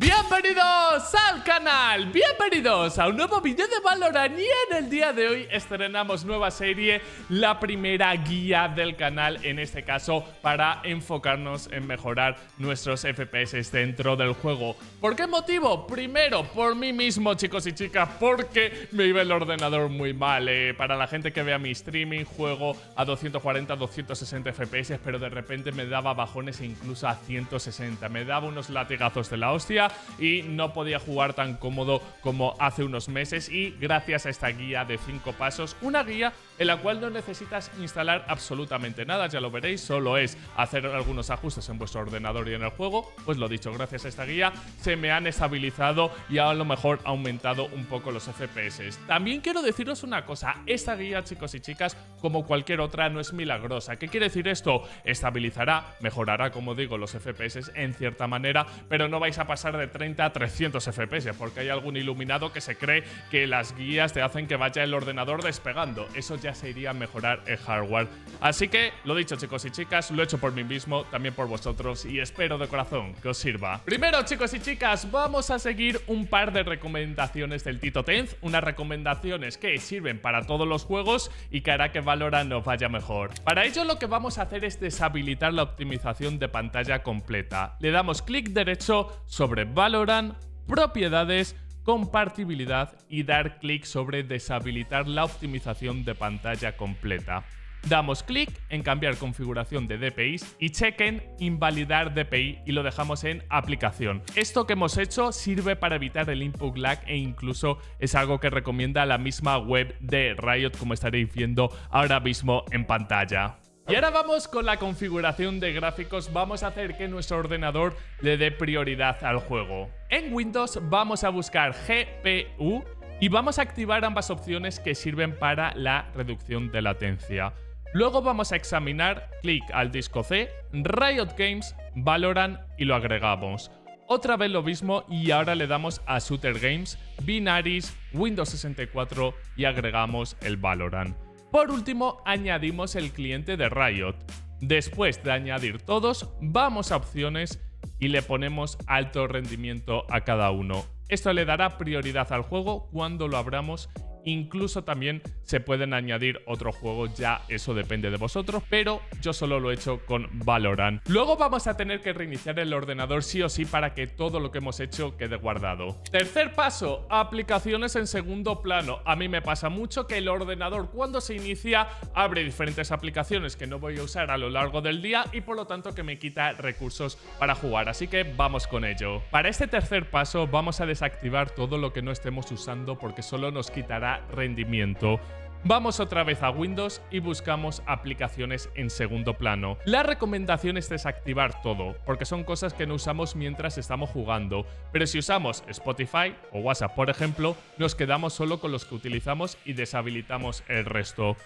Bienvenidos al canal, bienvenidos a un nuevo vídeo de Valorant y en el día de hoy estrenamos nueva serie, la primera guía del canal en este caso para enfocarnos en mejorar nuestros FPS dentro del juego. ¿Por qué motivo? Primero, por mí mismo chicos y chicas, porque me iba el ordenador muy mal. Eh. Para la gente que vea mi streaming, juego a 240, 260 FPS, pero de repente me daba bajones incluso a 160, me daba unos latigazos de la hostia y no podía jugar tan cómodo como hace unos meses y gracias a esta guía de 5 pasos, una guía en la cual no necesitas instalar absolutamente nada, ya lo veréis, solo es hacer algunos ajustes en vuestro ordenador y en el juego, pues lo dicho, gracias a esta guía se me han estabilizado y a lo mejor aumentado un poco los FPS. También quiero deciros una cosa, esta guía chicos y chicas, como cualquier otra, no es milagrosa. ¿Qué quiere decir esto? Estabilizará, mejorará, como digo, los FPS en cierta manera, pero no vais a pasar de 30 a 300 FPS, porque hay algún iluminado que se cree que las guías te hacen que vaya el ordenador despegando. Eso ya se iría a mejorar el hardware. Así que, lo dicho chicos y chicas, lo he hecho por mí mismo, también por vosotros, y espero de corazón que os sirva. Primero chicos y chicas, vamos a seguir un par de recomendaciones del Tito Tenz, unas recomendaciones que sirven para todos los juegos y que hará que Valorant nos vaya mejor. Para ello lo que vamos a hacer es deshabilitar la optimización de pantalla completa. Le damos clic derecho sobre Valorant, propiedades, compatibilidad y dar clic sobre deshabilitar la optimización de pantalla completa. Damos clic en cambiar configuración de DPIs y chequen invalidar DPI y lo dejamos en aplicación. Esto que hemos hecho sirve para evitar el input lag e incluso es algo que recomienda la misma web de Riot como estaréis viendo ahora mismo en pantalla. Y ahora vamos con la configuración de gráficos, vamos a hacer que nuestro ordenador le dé prioridad al juego. En Windows vamos a buscar GPU y vamos a activar ambas opciones que sirven para la reducción de latencia. Luego vamos a examinar, clic al disco C, Riot Games, Valorant y lo agregamos. Otra vez lo mismo y ahora le damos a Shooter Games, Binaries, Windows 64 y agregamos el Valorant. Por último, añadimos el cliente de Riot. Después de añadir todos, vamos a opciones y le ponemos alto rendimiento a cada uno. Esto le dará prioridad al juego cuando lo abramos Incluso también se pueden añadir otros juegos, ya eso depende de vosotros, pero yo solo lo he hecho con Valorant. Luego vamos a tener que reiniciar el ordenador sí o sí para que todo lo que hemos hecho quede guardado. Tercer paso, aplicaciones en segundo plano. A mí me pasa mucho que el ordenador cuando se inicia abre diferentes aplicaciones que no voy a usar a lo largo del día y por lo tanto que me quita recursos para jugar, así que vamos con ello. Para este tercer paso vamos a desactivar todo lo que no estemos usando porque solo nos quitará rendimiento. Vamos otra vez a Windows y buscamos aplicaciones en segundo plano. La recomendación es desactivar todo, porque son cosas que no usamos mientras estamos jugando, pero si usamos Spotify o WhatsApp por ejemplo, nos quedamos solo con los que utilizamos y deshabilitamos el resto.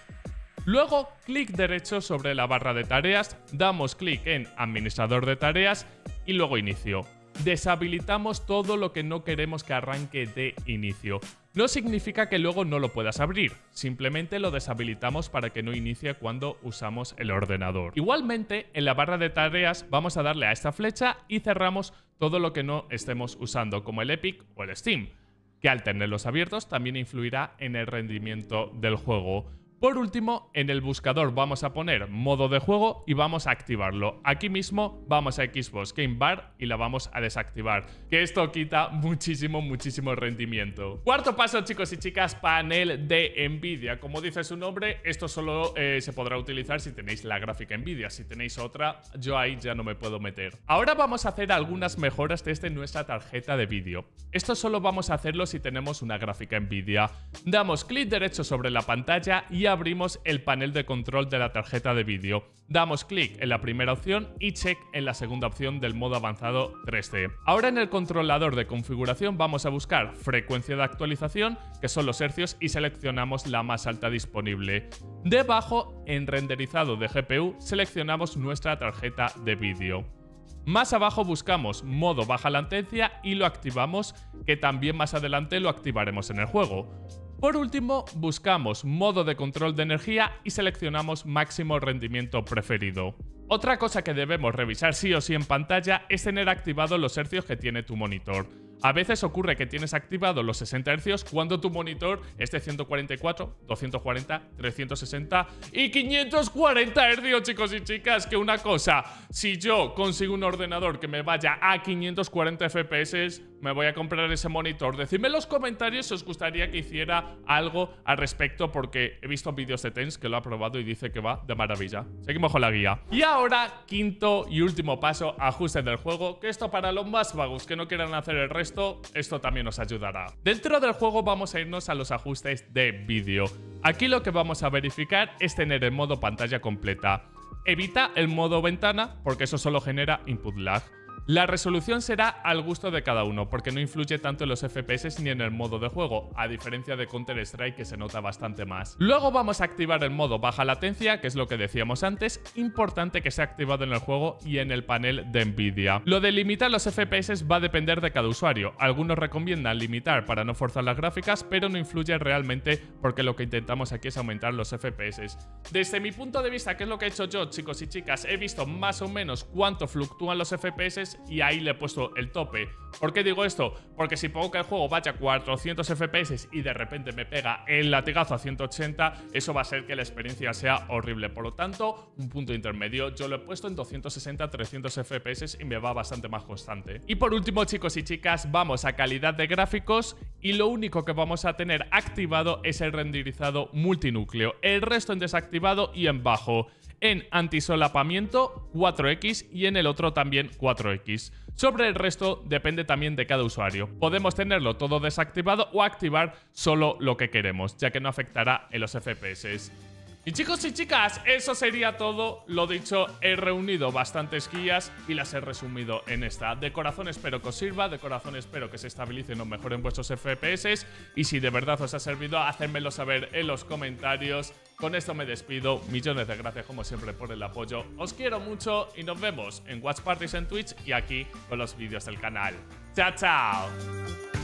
Luego, clic derecho sobre la barra de tareas, damos clic en Administrador de tareas y luego Inicio. Deshabilitamos todo lo que no queremos que arranque de inicio. No significa que luego no lo puedas abrir, simplemente lo deshabilitamos para que no inicie cuando usamos el ordenador. Igualmente, en la barra de tareas vamos a darle a esta flecha y cerramos todo lo que no estemos usando, como el Epic o el Steam, que al tenerlos abiertos también influirá en el rendimiento del juego. Por último, en el buscador vamos a poner modo de juego y vamos a activarlo. Aquí mismo vamos a Xbox Game Bar y la vamos a desactivar, que esto quita muchísimo, muchísimo rendimiento. Cuarto paso, chicos y chicas, panel de Nvidia. Como dice su nombre, esto solo eh, se podrá utilizar si tenéis la gráfica Nvidia. Si tenéis otra, yo ahí ya no me puedo meter. Ahora vamos a hacer algunas mejoras desde nuestra tarjeta de vídeo. Esto solo vamos a hacerlo si tenemos una gráfica Nvidia. Damos clic derecho sobre la pantalla y abrimos el panel de control de la tarjeta de vídeo. Damos clic en la primera opción y check en la segunda opción del modo avanzado 3D. Ahora en el controlador de configuración vamos a buscar frecuencia de actualización, que son los hercios, y seleccionamos la más alta disponible. Debajo, en renderizado de GPU, seleccionamos nuestra tarjeta de vídeo. Más abajo buscamos modo baja latencia y lo activamos, que también más adelante lo activaremos en el juego. Por último, buscamos modo de control de energía y seleccionamos máximo rendimiento preferido. Otra cosa que debemos revisar sí o sí en pantalla es tener activados los hercios que tiene tu monitor. A veces ocurre que tienes activados los 60 Hz cuando tu monitor es de 144, 240, 360 y 540 Hz, chicos y chicas. Que una cosa, si yo consigo un ordenador que me vaya a 540 FPS, me voy a comprar ese monitor. Decidme en los comentarios si os gustaría que hiciera algo al respecto porque he visto vídeos de Tens que lo ha probado y dice que va de maravilla. Seguimos con la guía. Y ahora, quinto y último paso, ajustes del juego, que esto para los más vagos que no quieran hacer el resto esto, también nos ayudará. Dentro del juego vamos a irnos a los ajustes de vídeo. Aquí lo que vamos a verificar es tener el modo pantalla completa. Evita el modo ventana porque eso solo genera input lag. La resolución será al gusto de cada uno, porque no influye tanto en los FPS ni en el modo de juego, a diferencia de Counter-Strike que se nota bastante más. Luego vamos a activar el modo baja latencia, que es lo que decíamos antes, importante que sea activado en el juego y en el panel de Nvidia. Lo de limitar los FPS va a depender de cada usuario, algunos recomiendan limitar para no forzar las gráficas, pero no influye realmente porque lo que intentamos aquí es aumentar los FPS. Desde mi punto de vista, ¿qué es lo que he hecho yo, chicos y chicas? He visto más o menos cuánto fluctúan los FPS y ahí le he puesto el tope. ¿Por qué digo esto? Porque si pongo que el juego vaya a 400 FPS y de repente me pega el latigazo a 180, eso va a ser que la experiencia sea horrible. Por lo tanto, un punto intermedio yo lo he puesto en 260-300 FPS y me va bastante más constante. Y por último, chicos y chicas, vamos a calidad de gráficos y lo único que vamos a tener activado es el renderizado multinúcleo. El resto en desactivado y en bajo en antisolapamiento 4X y en el otro también 4X. Sobre el resto depende también de cada usuario. Podemos tenerlo todo desactivado o activar solo lo que queremos, ya que no afectará en los FPS. Y chicos y chicas, eso sería todo. Lo dicho, he reunido bastantes guías y las he resumido en esta. De corazón espero que os sirva, de corazón espero que se estabilicen o mejoren vuestros FPS. Y si de verdad os ha servido, hacedmelo saber en los comentarios. Con esto me despido. Millones de gracias como siempre por el apoyo. Os quiero mucho y nos vemos en Watch Parties en Twitch y aquí con los vídeos del canal. ¡Chao, chao!